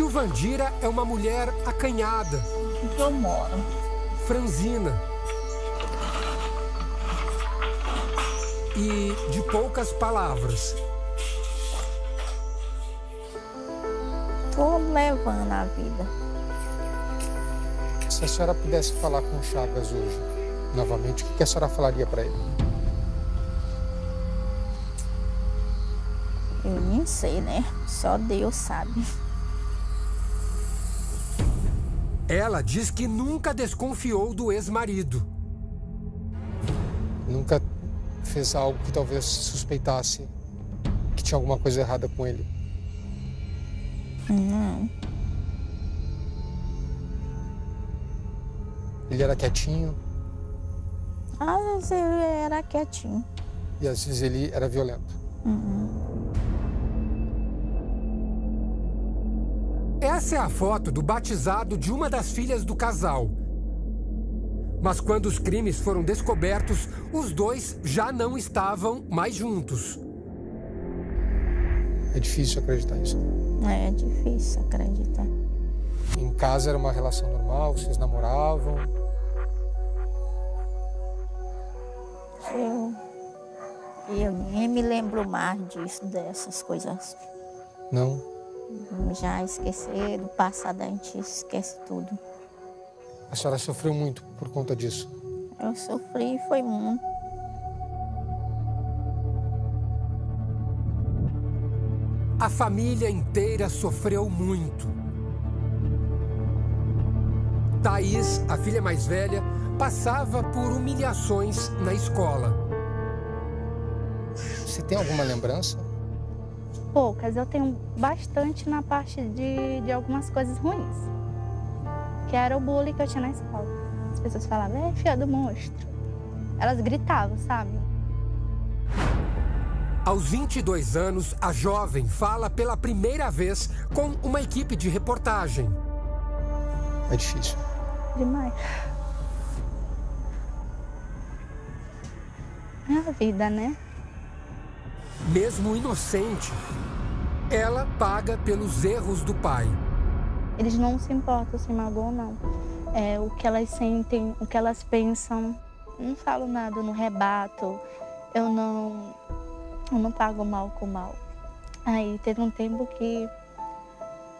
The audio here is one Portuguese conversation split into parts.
Silvandira é uma mulher acanhada. Onde eu moro? Franzina. E de poucas palavras. Tô levando a vida. Se a senhora pudesse falar com o Chagas hoje, novamente, o que a senhora falaria para ele? Eu nem sei, né? Só Deus sabe. Ela diz que nunca desconfiou do ex-marido. Nunca fez algo que talvez suspeitasse que tinha alguma coisa errada com ele. Não. Ele era quietinho Às vezes ele era quietinho. e às vezes ele era violento. Essa é a foto do batizado de uma das filhas do casal. Mas quando os crimes foram descobertos, os dois já não estavam mais juntos. É difícil acreditar nisso. É difícil acreditar. Em casa era uma relação normal, vocês namoravam. Eu, eu nem me lembro mais disso, dessas coisas. Não. Já esquecer do passado, a gente esquece tudo. A senhora sofreu muito por conta disso. Eu sofri, foi muito. A família inteira sofreu muito. Thaís, a filha mais velha, passava por humilhações na escola. Você tem alguma lembrança? Poucas, eu tenho bastante na parte de, de algumas coisas ruins. Que era o bullying que eu tinha na escola. As pessoas falavam, é filha do monstro. Elas gritavam, sabe? Aos 22 anos, a jovem fala pela primeira vez com uma equipe de reportagem. É difícil. Demais. É a vida, né? Mesmo inocente, ela paga pelos erros do pai. Eles não se importam se magoam, não. É, o que elas sentem, o que elas pensam. Não falo nada, não rebato. Eu não, eu não pago mal com mal. Aí teve um tempo que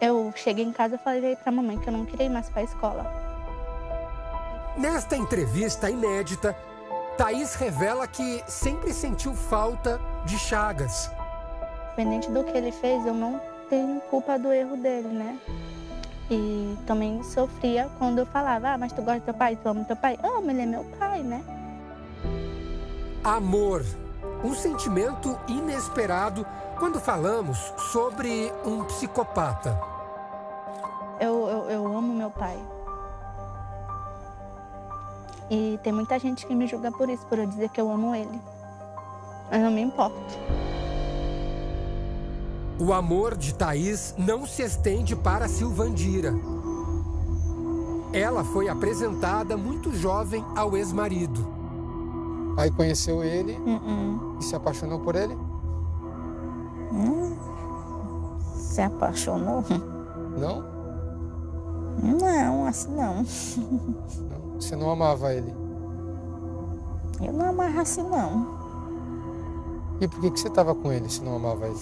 eu cheguei em casa e falei pra mamãe que eu não queria ir mais pra escola. Nesta entrevista inédita, Thaís revela que sempre sentiu falta de Chagas. Independente do que ele fez, eu não tenho culpa do erro dele, né? E também sofria quando eu falava, ah, mas tu gosta do teu pai, tu ama teu pai? Amo, ele é meu pai, né? Amor, um sentimento inesperado quando falamos sobre um psicopata. Eu, eu, eu amo meu pai. E tem muita gente que me julga por isso, por eu dizer que eu amo ele. Mas não me importo. O amor de Thaís não se estende para Silvandira. Ela foi apresentada muito jovem ao ex-marido. Aí conheceu ele Uh-uh. e se apaixonou por ele? Hum, se apaixonou? Não? Não, assim não. Não. Você não amava ele. Eu não amarro assim não. E por que, que você estava com ele se não amava ele?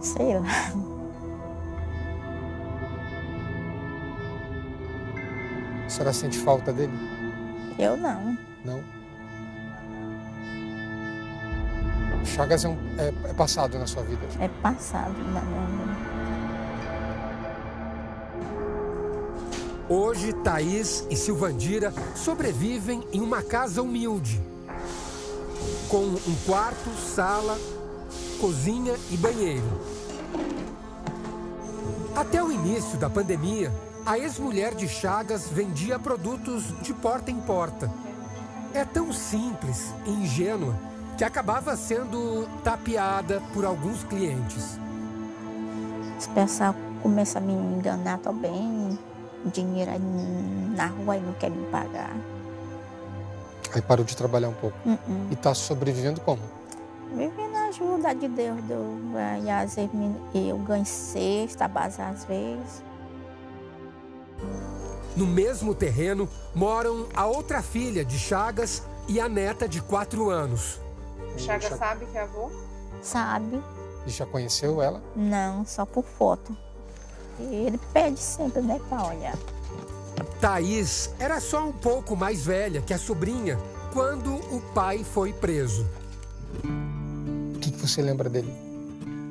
Sei lá. A senhora sente falta dele? Eu não. Não. Chagas é, um, é, é passado na sua vida. É passado na minha vida. Hoje, Thaís e Silvandira sobrevivem em uma casa humilde, com um quarto, sala, cozinha e banheiro. Até o início da pandemia, a ex-mulher de Chagas vendia produtos de porta em porta. É tão simples e ingênua que acabava sendo tapeada por alguns clientes. Os pessoal começam a me enganar também. Dinheiro aí na rua e não quer me pagar. Aí parou de trabalhar um pouco. Uh-uh. E está sobrevivendo como? Vivendo a ajuda de Deus, Deus e às vezes eu ganho cesta, base às vezes. No mesmo terreno moram a outra filha de Chagas e a neta de quatro anos. O Chagas sabe que é avô? Sabe. E já conheceu ela? Não, só por foto. E ele pede sempre, né, pra olhar. Thaís era só um pouco mais velha que a sobrinha quando o pai foi preso. O que, que você lembra dele?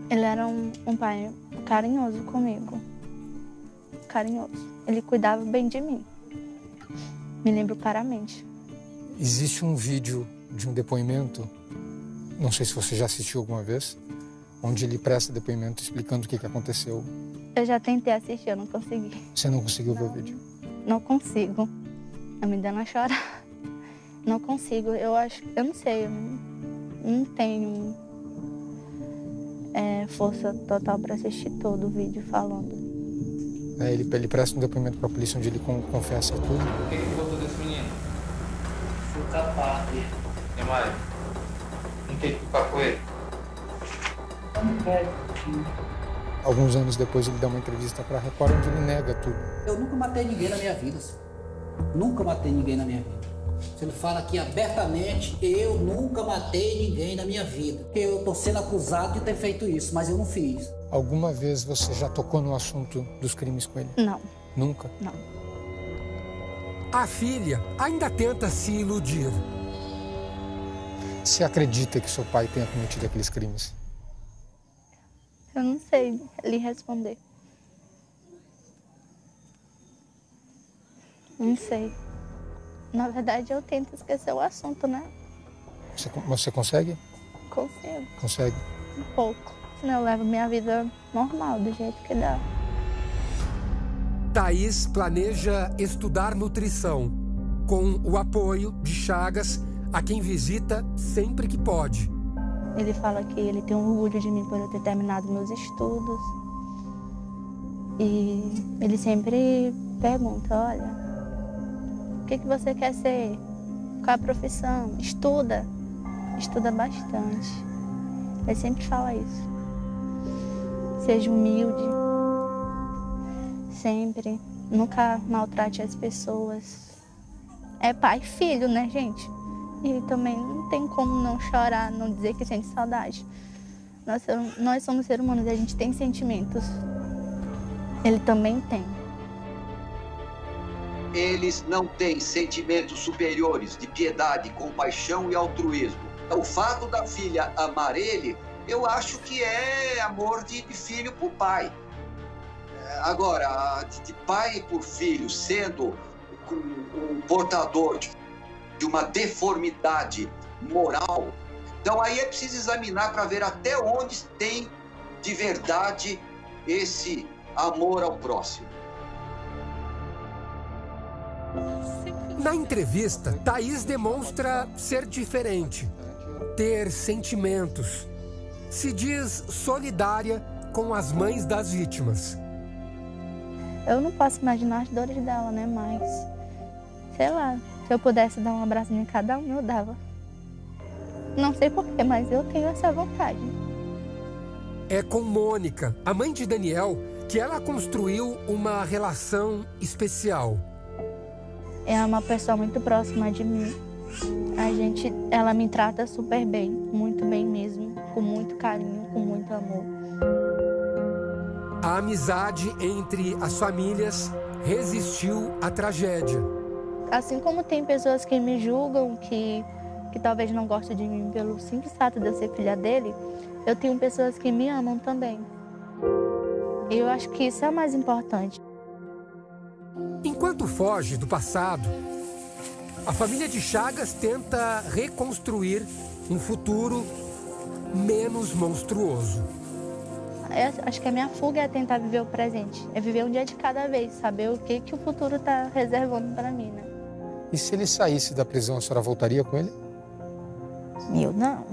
Ele era um, um pai carinhoso comigo. Carinhoso. Ele cuidava bem de mim. Me lembro claramente. Existe um vídeo de um depoimento, não sei se você já assistiu alguma vez, onde ele presta depoimento explicando o que, que aconteceu. Eu já tentei assistir, eu não consegui. Você não conseguiu ver o vídeo? Não consigo. Tá me dando a chorar. Não consigo. Eu acho. Eu não sei. Eu não, não tenho é, força total para assistir todo o vídeo falando. É, ele, ele presta um depoimento para a polícia onde ele con, confessa tudo. O que, que botou desse menino? Capar dele. E mais? Em que tu capou ele? Alguns anos depois ele dá uma entrevista para a Record onde ele nega tudo. Eu nunca matei ninguém na minha vida. senhor. Nunca matei ninguém na minha vida. Você me fala aqui abertamente, eu nunca matei ninguém na minha vida. Eu estou sendo acusado de ter feito isso, mas eu não fiz. Alguma vez você já tocou no assunto dos crimes com ele? Não, Nunca? não. A filha ainda tenta se iludir. Você acredita que seu pai tenha cometido aqueles crimes? Eu não sei lhe responder. Não sei. Na verdade, eu tento esquecer o assunto, né? Você, você consegue? Consigo, Consegue. um pouco. Senão eu levo minha vida normal, do jeito que dá. Thaís planeja estudar nutrição, com o apoio de Chagas, a quem visita sempre que pode. Ele fala que ele tem orgulho de mim por eu ter terminado meus estudos. E ele sempre pergunta, olha, o que, que você quer ser? Qual a profissão? Estuda. Estuda bastante. Ele sempre fala isso. Seja humilde. Sempre. Nunca maltrate as pessoas. É pai e filho, né, gente? E também não tem como não chorar, não dizer que sente saudade. Nós, nós somos seres humanos e a gente tem sentimentos. Ele também tem. eles não têm sentimentos superiores de piedade, compaixão e altruísmo. O fato da filha amar ele, eu acho que é amor de, filho por pai. É, Agora, de, pai por filho, sendo um portador de, de uma deformidade moral, então aí é preciso examinar para ver até onde tem de verdade esse amor ao próximo. Na entrevista, Thaís demonstra ser diferente, ter sentimentos. Se diz solidária com as mães das vítimas. Eu não posso imaginar as dores dela, né? Mas, sei lá, se eu pudesse dar um abraço em cada um, eu dava. Não sei porquê, mas eu tenho essa vontade. É com Mônica, a mãe de Daniel, que ela construiu uma relação especial. É uma pessoa muito próxima de mim. A gente, ela me trata super bem, muito bem mesmo, com muito carinho, com muito amor. A amizade entre as famílias resistiu à tragédia. Assim como tem pessoas que me julgam, que, que talvez não gostem de mim pelo simples fato de eu ser filha dele, eu tenho pessoas que me amam também. E eu acho que isso é o mais importante. Enquanto foge do passado, a família de Chagas tenta reconstruir um futuro menos monstruoso. Eu acho que a minha fuga é tentar viver o presente, é viver um dia de cada vez, saber o que, que o futuro está reservando para mim, né? E se ele saísse da prisão, a senhora voltaria com ele? Eu não.